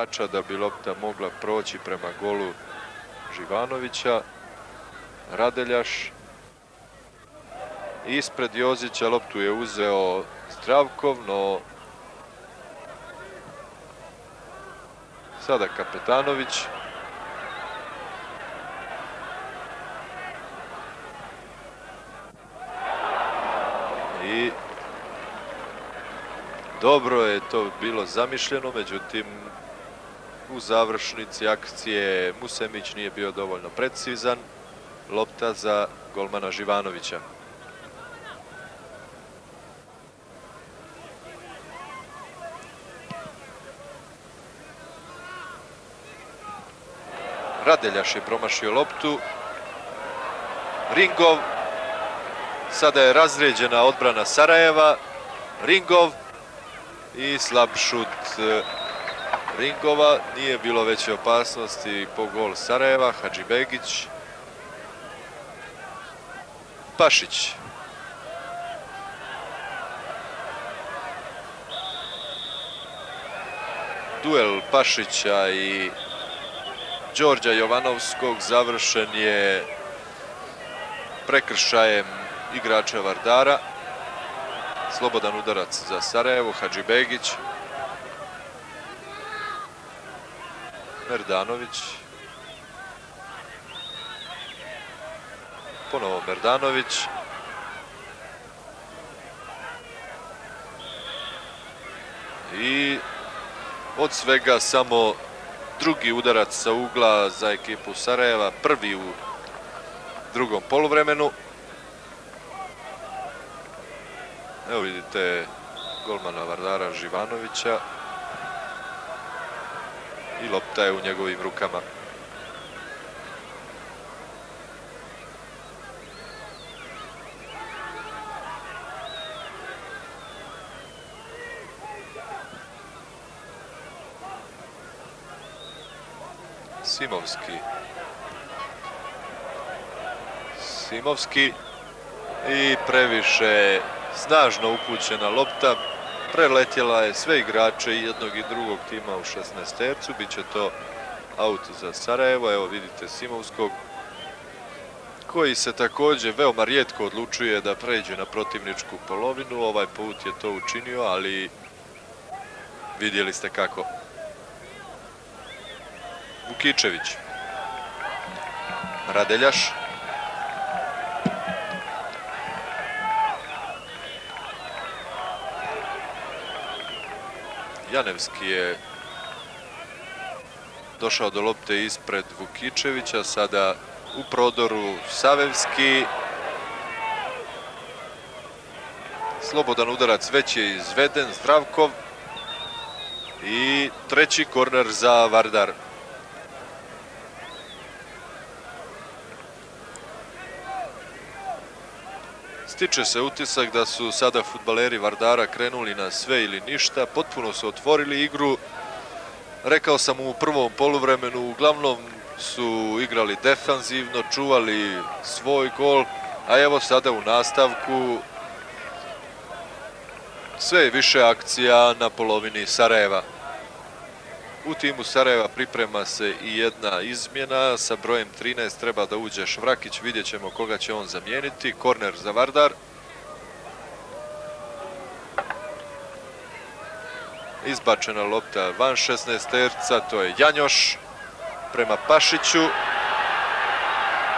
igrača da bi lopta mogla proći prema golu Živanovića. Radeljaš. Ispred Jozića loptu je uzeo Zdravkov, no sada Kapetanović. I dobro je to bilo zamišljeno, međutim u završnici akcije Musemić nije bio dovoljno precizan. Lopta za golmana Živanovića. Radeljaš je promašio loptu. Ringov. Sada je razređena odbrana Sarajeva. Ringov. I slab šut e, Ringova. Nije bilo veće opasnosti po gol Sarajeva. Hadži Begić. Pašić. Duel Pašića i Đorđa Jovanovskog završen je prekršajem igrača Vardara. Slobodan udarac za Sarajevo, Hadži Begić. Merdanović. Ponovo Merdanović. I od svega samo drugi udarac sa ugla za ekipu Sarajeva, prvi u drugom poluvremenu. Evo vidite golmana Vardara Živanovića i lopta je u njegovim rukama. Simovski. Simovski i previše snažno upućena lopta. Preletjela je sve igrače jednog i drugog tima u 16 tercu. Biće to aut za Sarajevo. Evo vidite Simovskog koji se također veoma rijetko odlučuje da pređe na protivničku polovinu. Ovaj put je to učinio, ali vidjeli ste kako. Vukičević. Radeljaš. Janevski je došao do lopte ispred Vukičevića, sada u prodoru Savevski. Slobodan udarac već je izveden, Zdravkov. I treći korner za Vardar. Stiče se utisak da su sada futbaleri Vardara krenuli na sve ili ništa, potpuno su otvorili igru. Rekao sam u prvom poluvremenu, uglavnom su igrali defanzivno, čuvali svoj gol, a evo sada u nastavku sve više akcija na polovini Sarajeva. U timu Sarajeva priprema se i jedna izmjena. Sa brojem 13 treba da uđe Švrakić. Vidjet ćemo koga će on zamijeniti. Korner za Vardar. Izbačena lopta van 16 terca. To je Janjoš prema Pašiću.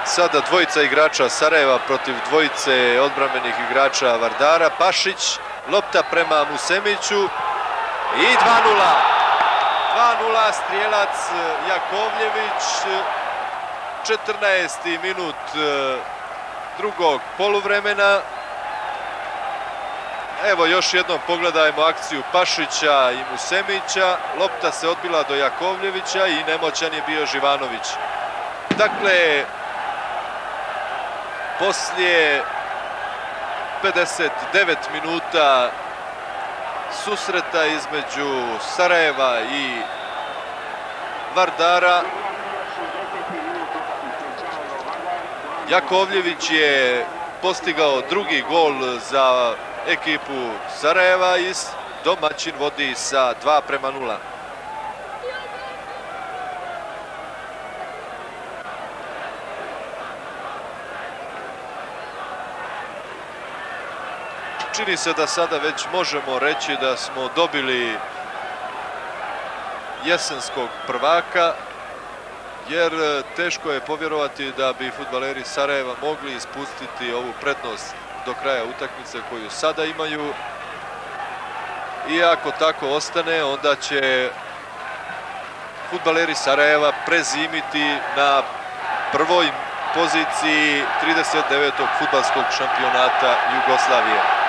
Sada dvojica igrača Sarajeva protiv dvojice odbrambenih igrača Vardara. Pašić, lopta prema Musemiću i 2-0. 2-0 strijelac e, Jakovljević. 14. minut e, drugog poluvremena. Evo još jednom pogledajmo akciju Pašića i Musemića. Lopta se odbila do Jakovljevića i nemoćan je bio Živanović. Dakle, poslije 59 minuta susreta između Sarajeva i Vardara. Jakovljević je postigao drugi gol za ekipu Sarajeva i domaćin vodi sa 2 prema 0. čini se da sada već možemo reći da smo dobili jesenskog prvaka, jer e, teško je povjerovati da bi futbaleri Sarajeva mogli ispustiti ovu prednost do kraja utakmice koju sada imaju. I ako tako ostane, onda će futbaleri Sarajeva prezimiti na prvoj poziciji 39. futbalskog šampionata Jugoslavije.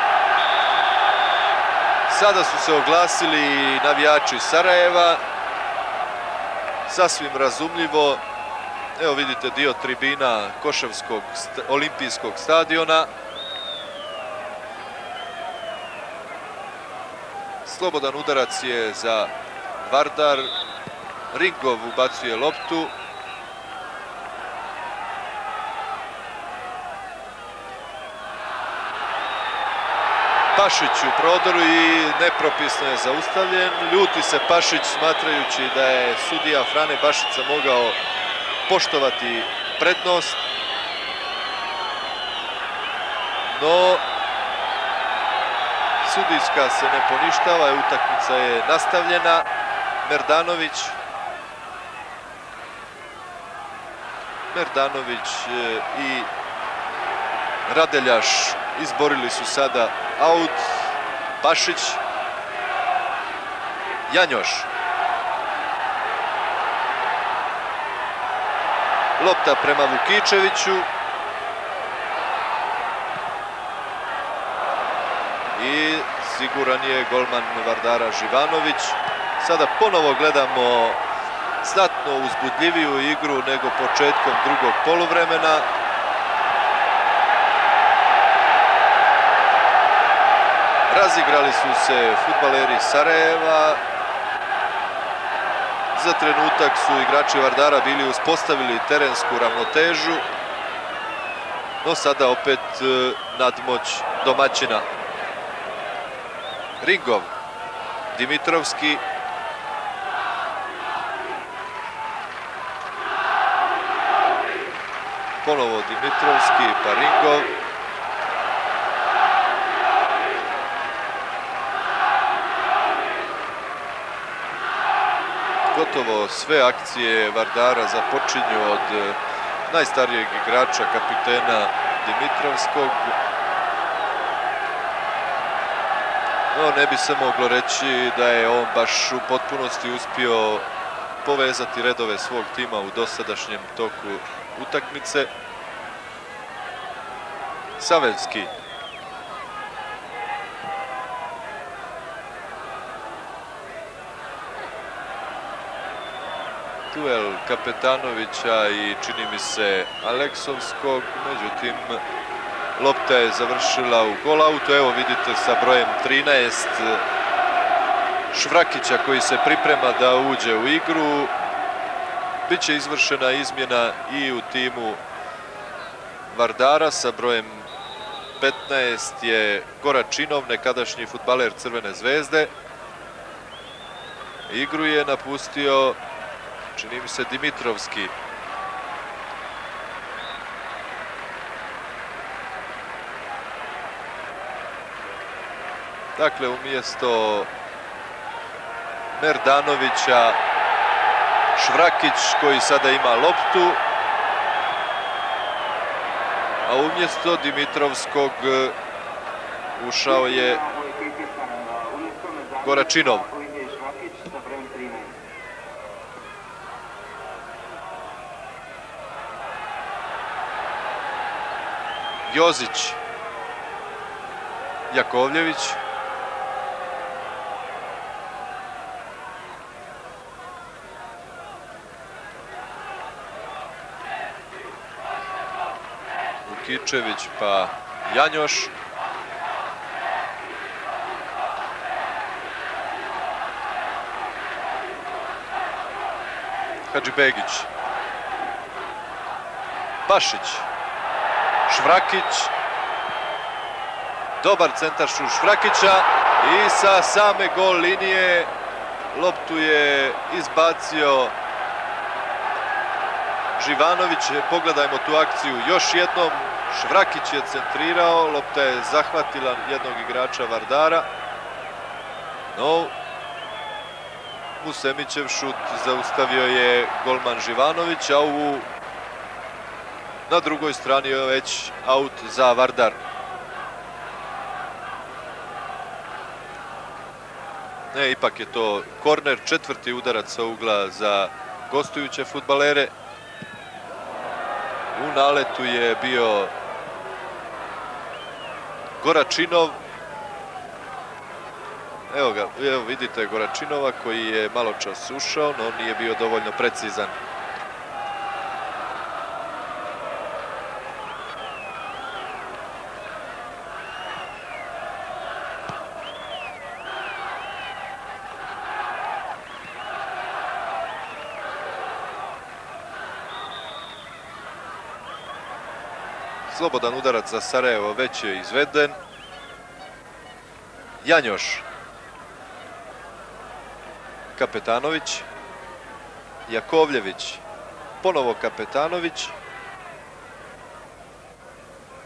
Sada su se oglasili navijači Sarajeva. Sasvim razumljivo. Evo vidite dio tribina Koševskog olimpijskog stadiona. Slobodan udarac je za Vardar. Ringov ubacuje loptu. Pašić u prodoru i nepropisno je zaustavljen. Ljuti se Pašić smatrajući da je sudija Frane Bašica mogao poštovati prednost. No, sudijska se ne poništava, utakmica je nastavljena. Merdanović Merdanović e, i Radeljaš izborili su sada aut. Pašić. Janjoš. Lopta prema Vukičeviću. I siguran je golman Vardara Živanović. Sada ponovo gledamo znatno uzbudljiviju igru nego početkom drugog poluvremena. Razigrali su se futbaleri Sarajeva. Za trenutak su igrači Vardara bili uspostavili terensku ravnotežu. No sada opet e, nadmoć domaćina. Ringov, Dimitrovski. Ponovo Dimitrovski pa Ringov. Gotovo sve akcije Vardara započinju od e, najstarijeg igrača, kapitena Dimitrovskog. No, ne bi se moglo reći da je on baš u potpunosti uspio povezati redove svog tima u dosadašnjem toku utakmice. Savevski duel Kapetanovića i čini mi se Aleksovskog, međutim lopta je završila u golautu, evo vidite sa brojem 13 Švrakića koji se priprema da uđe u igru. Biće izvršena izmjena i u timu Vardara sa brojem 15 je Goračinov, nekadašnji futbaler Crvene zvezde. Igru je napustio čini mi se Dimitrovski. Dakle, umjesto Merdanovića, Švrakić koji sada ima loptu, a umjesto Dimitrovskog ušao je Goračinov. Jozić, Jakovljević. Vukičević pa Janjoš. Hadžibegić. Pašić. Švrakić. Dobar centaršu Švrakića i sa same gol linije loptu je izbacio Živanović. Pogledajmo tu akciju još jednom. Švrakić je centrirao, lopta je zahvatila jednog igrača Vardara. No, Musemićev šut zaustavio je golman Živanović, a u na drugoj strani je već aut za Vardar. Ne, ipak je to korner, četvrti udarac sa ugla za gostujuće futbalere. U naletu je bio Goračinov. Evo ga, evo vidite Goračinova koji je malo čas ušao, no nije bio dovoljno precizan. Slobodan udarac za Sarajevo već je izveden. Janjoš. Kapetanović. Jakovljević. Ponovo Kapetanović.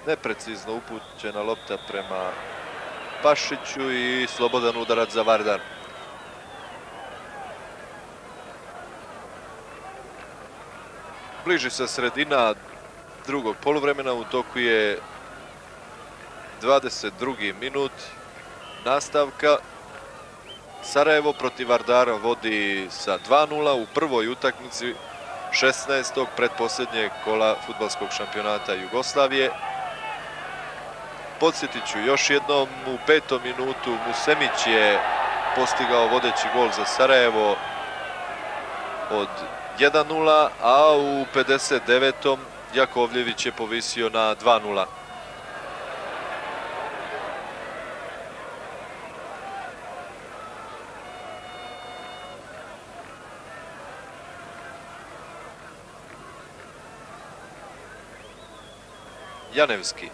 Neprecizno upućena lopta prema Pašiću i slobodan udarac za Vardar. Bliži se sredina drugog poluvremena. U toku je 22. minut nastavka. Sarajevo protiv Vardara vodi sa 2-0 u prvoj utakmici 16. predposljednjeg kola futbalskog šampionata Jugoslavije. Podsjetit ću još jednom, u petom minutu Musemić je postigao vodeći gol za Sarajevo od 1-0, a u 59. Jakovljević je povisio na 2-0. Janevski.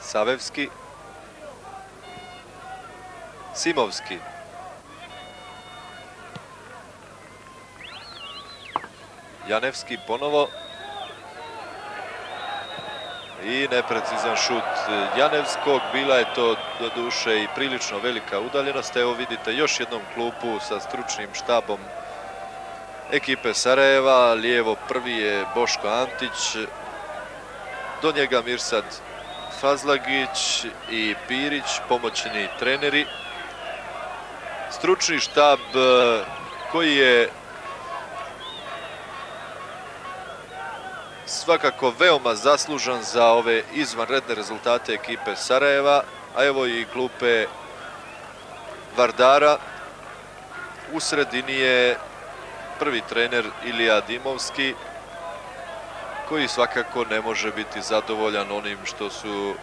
Savevski. Simovski. Janevski ponovo. I neprecizan šut Janevskog. Bila je to do duše i prilično velika udaljenost. Evo vidite još jednom klupu sa stručnim štabom ekipe Sarajeva. Lijevo prvi je Boško Antić. Do njega Mirsad Fazlagić i Pirić, pomoćni treneri. Stručni štab koji je svakako veoma zaslužan za ove izvanredne rezultate ekipe Sarajeva, a evo i klupe Vardara. U sredini je prvi trener Ilija Dimovski, koji svakako ne može biti zadovoljan onim što su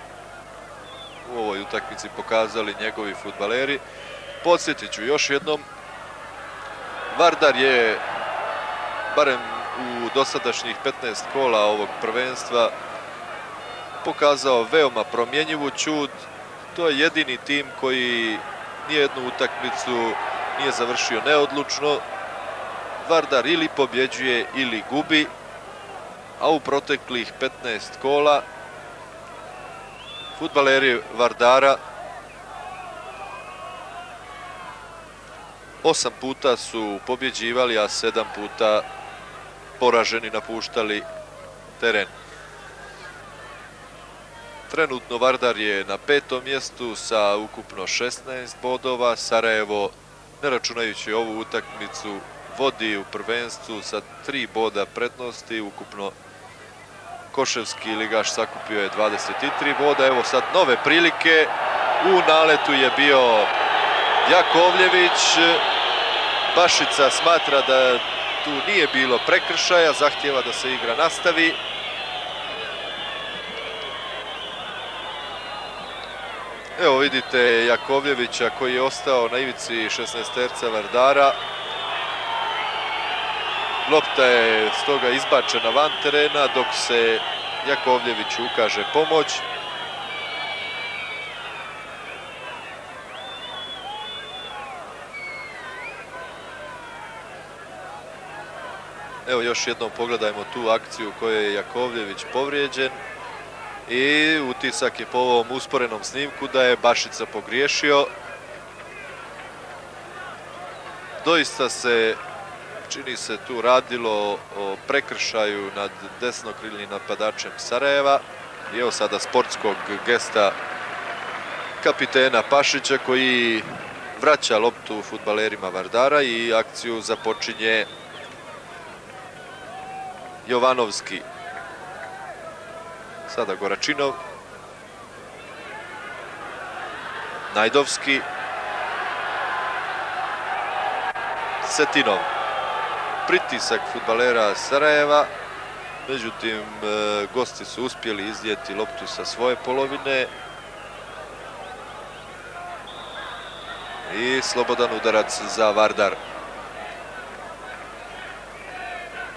u ovoj utakmici pokazali njegovi futbaleri. Podsjetit ću još jednom, Vardar je barem u dosadašnjih 15 kola ovog prvenstva pokazao veoma promjenjivu čud. To je jedini tim koji nijednu utakmicu nije završio neodlučno. Vardar ili pobjeđuje ili gubi, a u proteklih 15 kola futbaleri Vardara osam puta su pobjeđivali, a sedam puta poraženi napuštali teren. Trenutno Vardar je na petom mjestu sa ukupno 16 bodova. Sarajevo, ne računajući ovu utakmicu, vodi u prvenstvu sa tri boda prednosti. Ukupno Koševski ligaš sakupio je 23 boda. Evo sad nove prilike. U naletu je bio Jakovljević. Bašica smatra da tu nije bilo prekršaja, zahtjeva da se igra nastavi. Evo vidite Jakovljevića koji je ostao na ivici 16-terca Vardara. Lopta je stoga izbačena van terena dok se Jakovljević ukaže pomoć. Evo još jednom pogledajmo tu akciju u kojoj je Jakovljević povrijeđen. I utisak je po ovom usporenom snimku da je Bašica pogriješio. Doista se, čini se tu radilo o prekršaju nad desnokrilnim napadačem Sarajeva. I evo sada sportskog gesta kapitena Pašića koji vraća loptu futbalerima Vardara i akciju započinje Jovanovski. Sada Goračinov. Najdovski. Setinov. Pritisak futbalera Sarajeva. Međutim, e, gosti su uspjeli izdjeti loptu sa svoje polovine. I slobodan udarac za Vardar.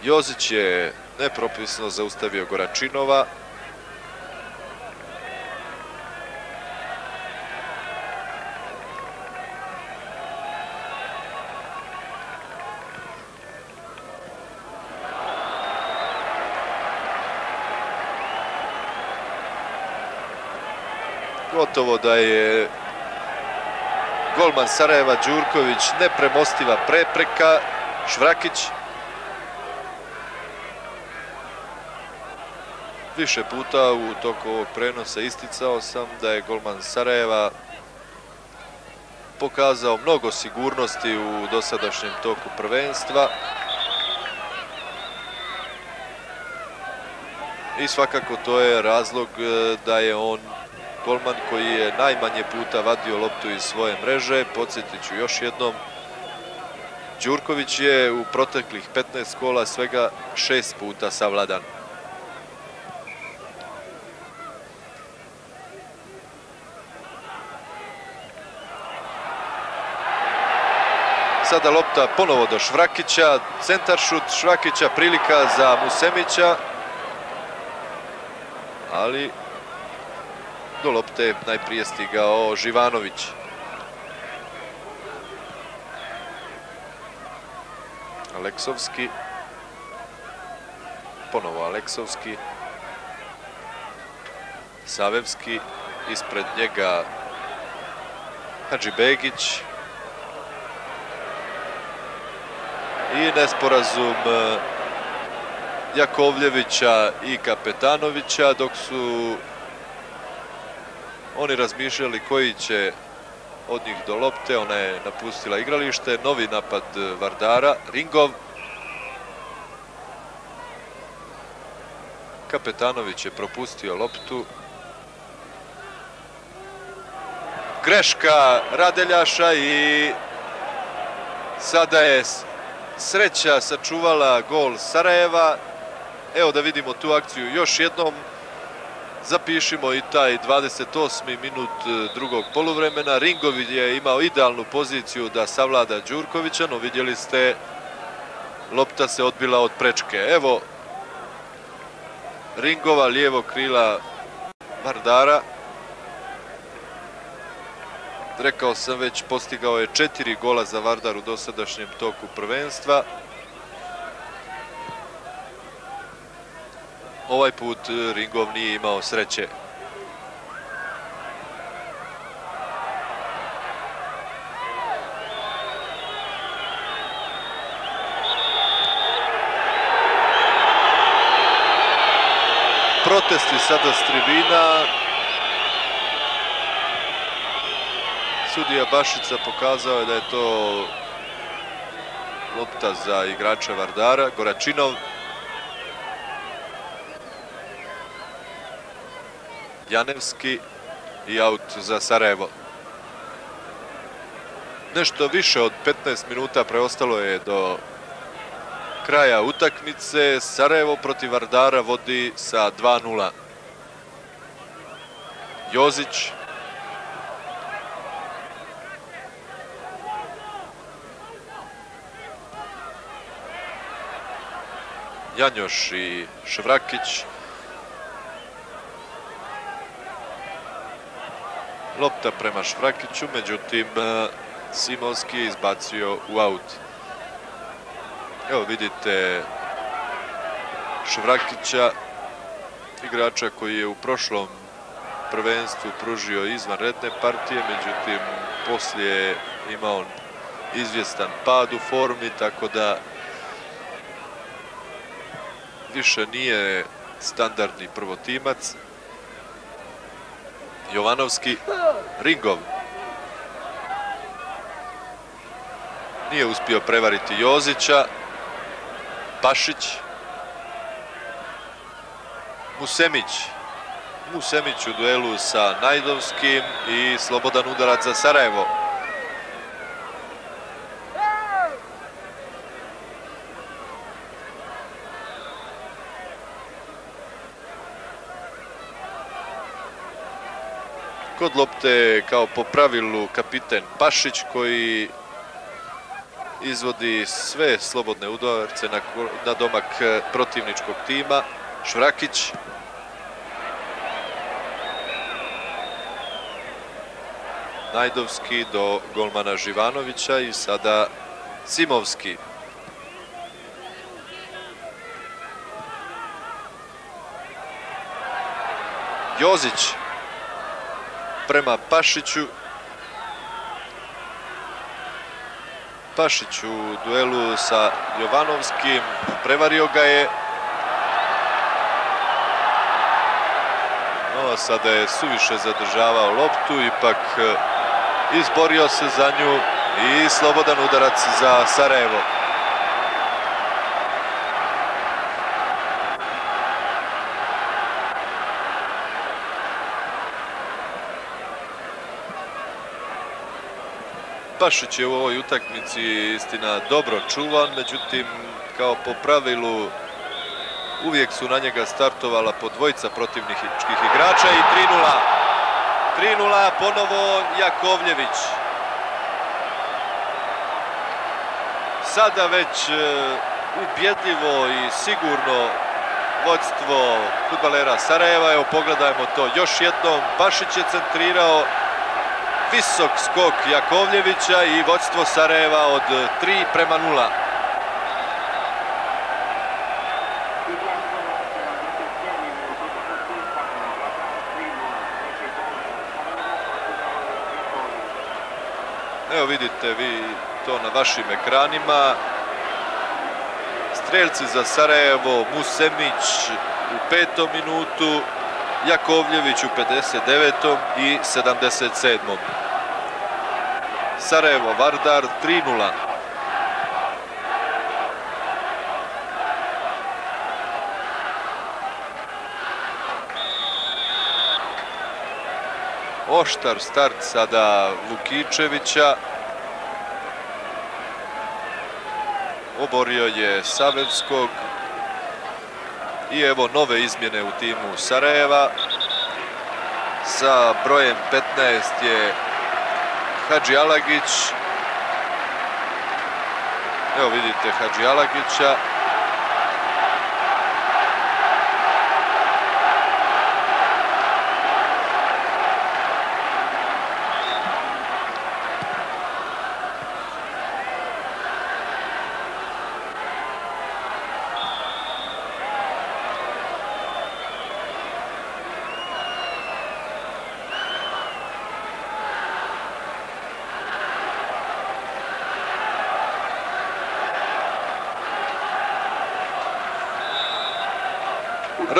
Jozić je nepropisno zaustavio Goračinova. Gotovo da je golman Sarajeva Đurković nepremostiva prepreka. Švrakić Više puta u toku ovog prenosa isticao sam da je golman Sarajeva pokazao mnogo sigurnosti u dosadašnjem toku prvenstva. I svakako to je razlog e, da je on golman koji je najmanje puta vadio loptu iz svoje mreže. Podsjetit ću još jednom, Đurković je u proteklih 15 kola svega šest puta savladan. Sada lopta ponovo do Švrakića, centar šut Švrakića, prilika za Musemića. Ali do lopte najprije stigao Živanović. Aleksovski. Ponovo Aleksovski. Savevski. Ispred njega Hadži Begić. I nesporazum e, Jakovljevića i Kapetanovića dok su oni razmišljali koji će od njih do lopte, ona je napustila igralište, novi napad Vardara, Ringov. Kapetanović je propustio loptu. Greška Radeljaša i sada je sreća sačuvala gol Sarajeva. Evo da vidimo tu akciju još jednom. Zapišimo i taj 28. minut e, drugog poluvremena. Ringović je imao idealnu poziciju da savlada Đurkovića, no vidjeli ste lopta se odbila od prečke. Evo Ringova lijevo krila Vardara. Rekao sam već, postigao je četiri gola za Vardar u dosadašnjem toku prvenstva. Ovaj put e, Ringov nije imao sreće. Protesti sada s tribina, Sudija Bašica pokazao je da je to lopta za igrača Vardara. Goračinov. Janevski i aut za Sarajevo. Nešto više od 15 minuta preostalo je do kraja utakmice. Sarajevo protiv Vardara vodi sa 2-0. Jozić Janjoš i Švrakić. Lopta prema Švrakiću, međutim e, Simonski je izbacio u aut. Evo vidite Švrakića, igrača koji je u prošlom prvenstvu pružio izvanredne partije, međutim poslije imao izvjestan pad u formi, tako da više nije standardni prvotimac. Jovanovski, Ringov. Nije uspio prevariti Jozića. Pašić. Musemić. Musemić u duelu sa Najdovskim i slobodan udarac za Sarajevo. Kod lopte kao po pravilu kapiten Pašić koji izvodi sve slobodne udarce na, na domak protivničkog tima. Švrakić. Najdovski do golmana Živanovića i sada Simovski. Jozić prema Pašiću. Pašić u duelu sa Jovanovskim, prevario ga je. No, sada je suviše zadržavao loptu, ipak e, izborio se za nju i slobodan udarac za Sarajevo. Pašić je u ovoj utakmici istina dobro čuvan, međutim kao po pravilu uvijek su na njega startovala po dvojica protivničkih igrača i 3-0. 3-0 ponovo Jakovljević. Sada već e, ubjedljivo i sigurno vodstvo futbalera Sarajeva. Evo pogledajmo to još jednom. Pašić je centrirao visok skok Jakovljevića i vodstvo Sarajeva od 3 prema 0. Evo vidite vi to na vašim ekranima. Strelci za Sarajevo, Musemić u petom minutu, Jakovljević u 59. i 77. Sarajevo, Vardar 3-0. Oštar start sada Vukičevića. Oborio je Savevskog. I evo nove izmjene u timu Sarajeva. Sa brojem 15 je Hadži Alagić. Evo vidite Hadži Alagića.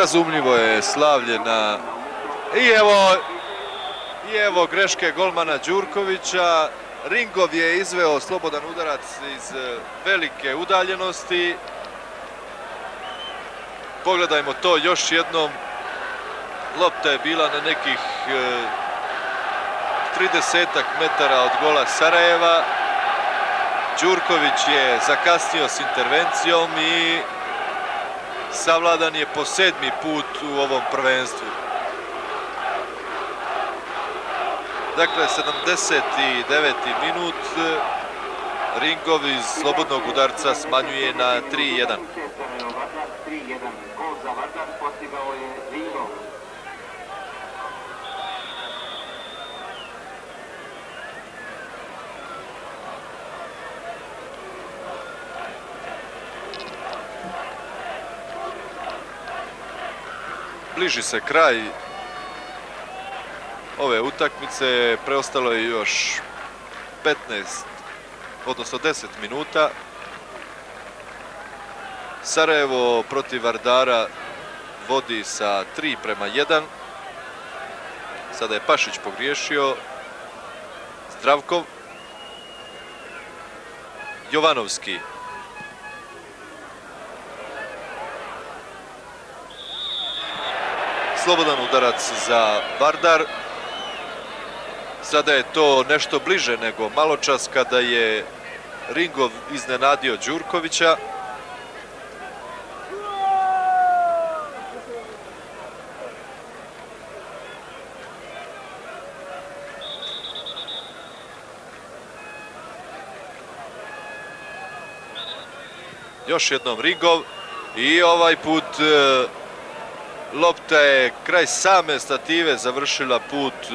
Razumljivo je slavlje na... I evo, i evo greške golmana Đurkovića. Ringov je izveo slobodan udarac iz e, velike udaljenosti. Pogledajmo to još jednom. Lopta je bila na nekih 30 e, metara od gola Sarajeva. Đurković je zakasnio s intervencijom i savladan je po sedmi put u ovom prvenstvu. Dakle, 79. minut Ringov iz slobodnog udarca smanjuje na 3-1. Bliži se kraj ove utakmice. Preostalo je još 15, odnosno 10 minuta. Sarajevo protiv Vardara vodi sa 3 prema 1. Sada je Pašić pogriješio. Zdravkov. Jovanovski. Slobodan udarac za Vardar. Sada je to nešto bliže nego malo čas kada je Ringov iznenadio Đurkovića. Još jednom Ringov i ovaj put e, lopta je kraj same stative završila put e,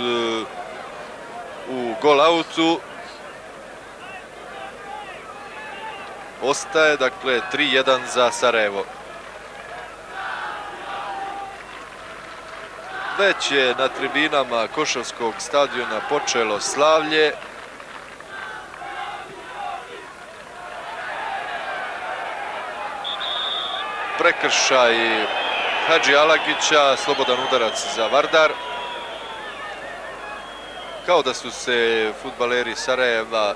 u gol autu. Ostaje dakle 3-1 za Sarajevo. Već je na tribinama Košavskog stadiona počelo slavlje. prekršaj Hadži Alagića, slobodan udarac za Vardar. Kao da su se futbaleri Sarajeva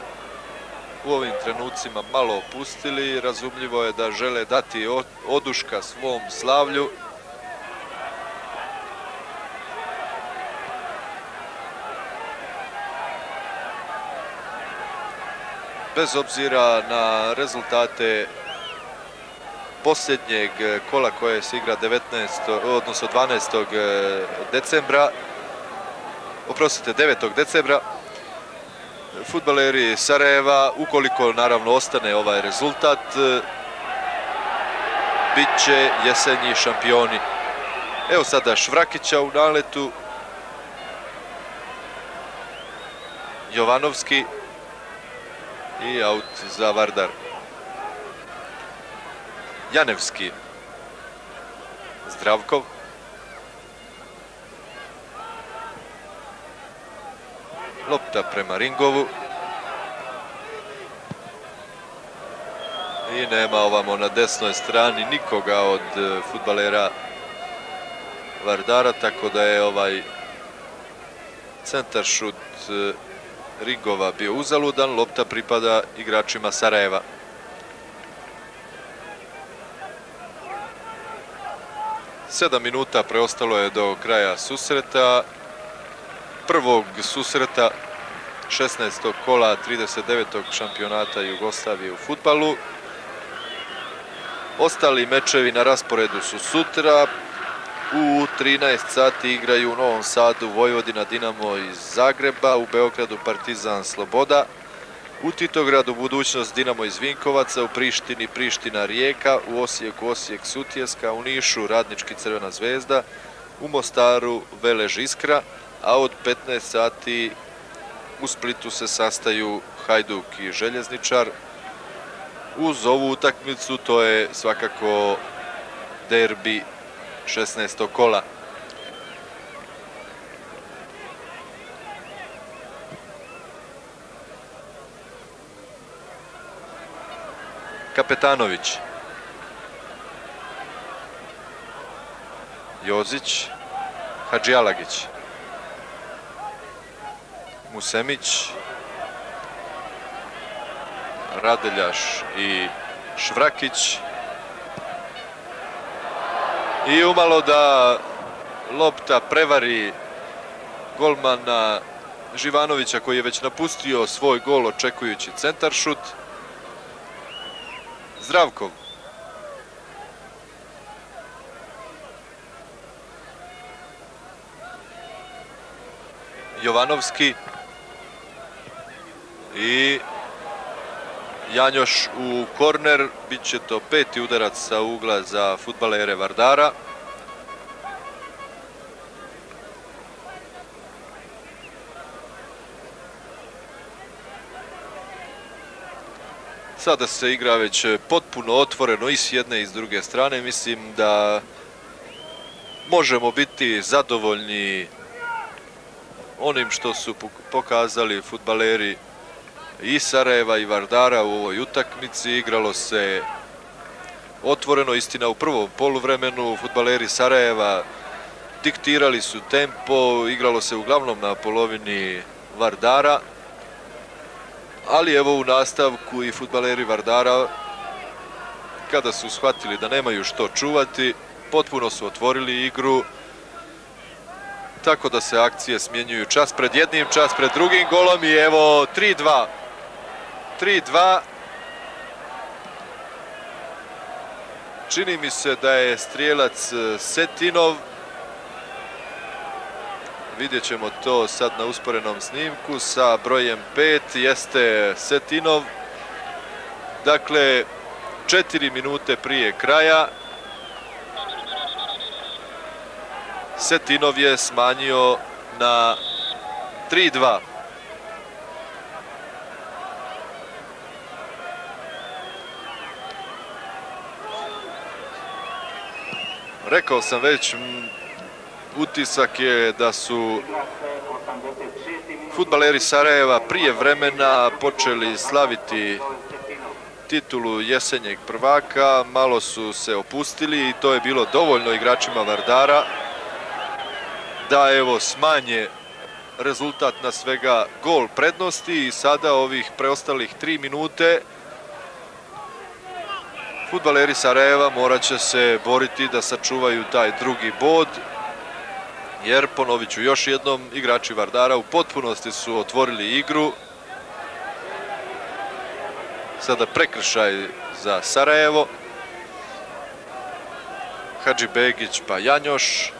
u ovim trenucima malo opustili. Razumljivo je da žele dati oduška svom slavlju. Bez obzira na rezultate posljednjeg e, kola koje se igra 19. odnosno 12. E, decembra oprostite 9. decembra futbaleri Sarajeva ukoliko naravno ostane ovaj rezultat e, bit će jesenji šampioni evo sada Švrakića u naletu Jovanovski i aut za Vardar Janevski. Zdravkov. Lopta prema Ringovu. I nema ovamo na desnoj strani nikoga od e, futbalera Vardara, tako da je ovaj centar šut e, Ringova bio uzaludan. Lopta pripada igračima Sarajeva. Sedam minuta preostalo je do kraja susreta. Prvog susreta 16. kola 39. šampionata Jugoslavije u futbalu. Ostali mečevi na rasporedu su sutra. U 13 sati igraju u Novom Sadu Vojvodina Dinamo iz Zagreba, u Beogradu Partizan Sloboda. U Titogradu budućnost Dinamo iz Vinkovaca, u Prištini Priština Rijeka, u Osijeku Osijek Sutjeska, u Nišu Radnički Crvena zvezda, u Mostaru Velež Iskra, a od 15 sati u Splitu se sastaju Hajduk i Željezničar. Uz ovu utakmicu to je svakako derbi 16. kola. Kapetanović. Jozić. Hadžijalagić. Musemić. Radeljaš i Švrakić. I umalo da lopta prevari golmana Živanovića koji je već napustio svoj gol očekujući centaršut. Zdravkov. Jovanovski. I Janjoš u korner. Biće to peti udarac sa ugla za futbalere Vardara. Sada se igra već e, potpuno otvoreno i s jedne i s druge strane. Mislim da možemo biti zadovoljni onim što su pokazali futbaleri i Sarajeva i Vardara u ovoj utakmici. Igralo se otvoreno, istina u prvom poluvremenu. Futbaleri Sarajeva diktirali su tempo, igralo se uglavnom na polovini Vardara. Ali evo u nastavku i futbaleri Vardara kada su shvatili da nemaju što čuvati, potpuno su otvorili igru, tako da se akcije smjenjuju čas pred jednim, čas pred drugim golom i evo 3-2. 3-2. Čini mi se da je strijelac e, Setinov. Vidjet ćemo to sad na usporenom snimku sa brojem 5. Jeste Setinov. Dakle, četiri minute prije kraja Setinov je smanjio na 3-2. Rekao sam već, utisak je da su futbaleri Sarajeva prije vremena počeli slaviti titulu jesenjeg prvaka, malo su se opustili i to je bilo dovoljno igračima Vardara da evo smanje rezultat na svega gol prednosti. I sada ovih preostalih tri minute futbaleri Sarajeva morat će se boriti da sačuvaju taj drugi bod jer ponovit ću još jednom igrači Vardara u potpunosti su otvorili igru sada prekršaj za Sarajevo Hadži Begić pa Janjoš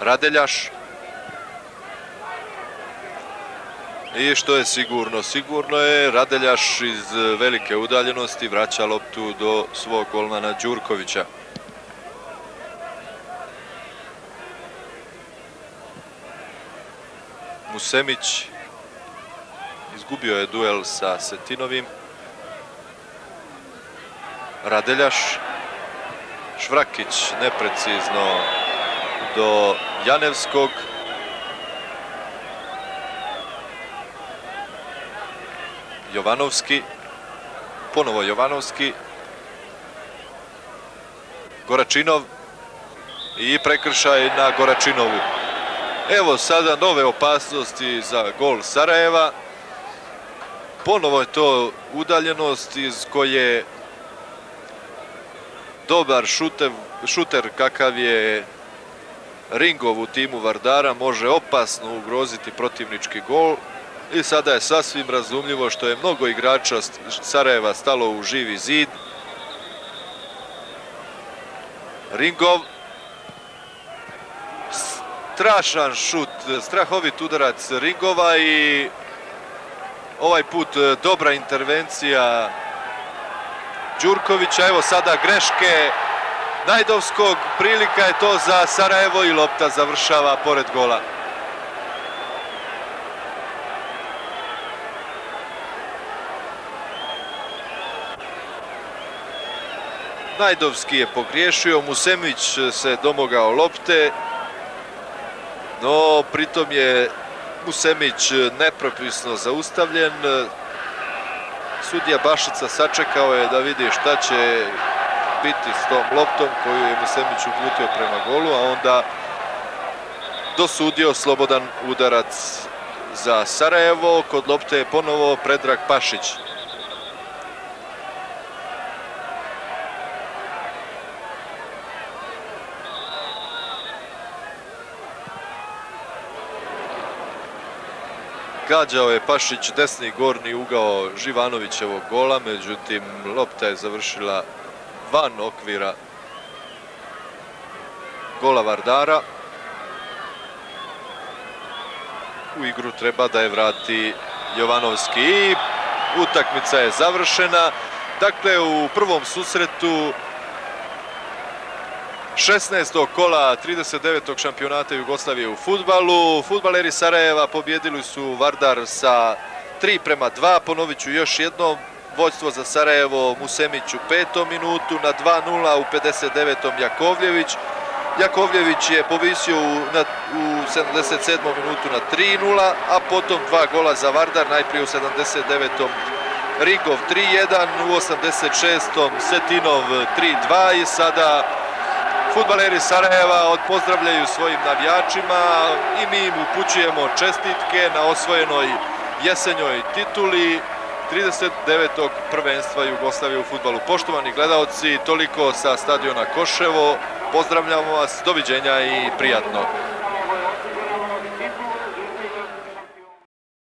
Radeljaš. I što je sigurno? Sigurno je Radeljaš iz velike udaljenosti vraća loptu do svog golmana Đurkovića. Musemić izgubio je duel sa Setinovim. Radeljaš. Švrakić neprecizno do Janevskog. Jovanovski. Ponovo Jovanovski. Goračinov. I prekršaj na Goračinovu. Evo sada nove opasnosti za gol Sarajeva. Ponovo je to udaljenost iz koje dobar šuter, šuter kakav je Ringov u timu Vardara može opasno ugroziti protivnički gol i sada je sasvim razumljivo što je mnogo igrača Sarajeva stalo u živi zid. Ringov strašan šut, strahovit udarac Ringova i ovaj put dobra intervencija Đurkovića. Evo sada greške Najdovskog. Prilika je to za Sarajevo i lopta završava pored gola. Najdovski je pogriješio, Musemić se domogao lopte, no pritom je Musemić nepropisno zaustavljen. Sudija Bašica sačekao je da vidi šta će biti s tom loptom koju je Musemić uputio prema golu, a onda dosudio slobodan udarac za Sarajevo. Kod lopte je ponovo Predrag Pašić. Gađao je Pašić desni gorni ugao Živanovićevog gola, međutim lopta je završila van okvira gola Vardara. U igru treba da je vrati Jovanovski i utakmica je završena. Dakle, u prvom susretu 16. kola 39. šampionata Jugoslavije u futbalu. Futbaleri Sarajeva pobjedili su Vardar sa 3 prema 2. Ponovit ću još jednom, Vođstvo za Sarajevo Musemić u petom minutu, na 2-0 u 59. Jakovljević Jakovljević je povisio u, na, u 77. minutu na 3-0, a potom dva gola za Vardar, najprije u 79. Ringov 3-1, u 86. Setinov 3-2 i sada futbaleri Sarajeva odpozdravljaju svojim navijačima i mi im upućujemo čestitke na osvojenoj jesenjoj tituli 39. prvenstva Jugoslavije u futbalu. Poštovani gledalci, toliko sa stadiona Koševo. Pozdravljamo vas, doviđenja i prijatno.